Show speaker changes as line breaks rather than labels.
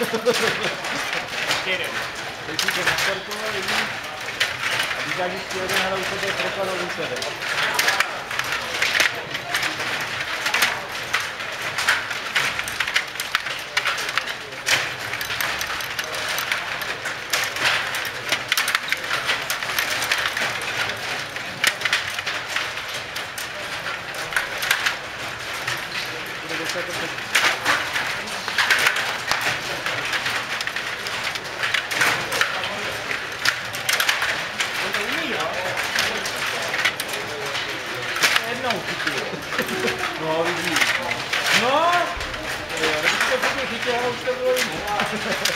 jo.
get it.
Teď si tě nastartoval, vidíš? A říká, že si jeden hrál u No, vidíš. No! Jo, kdyby to taky chytil, ale už to bylo jiné.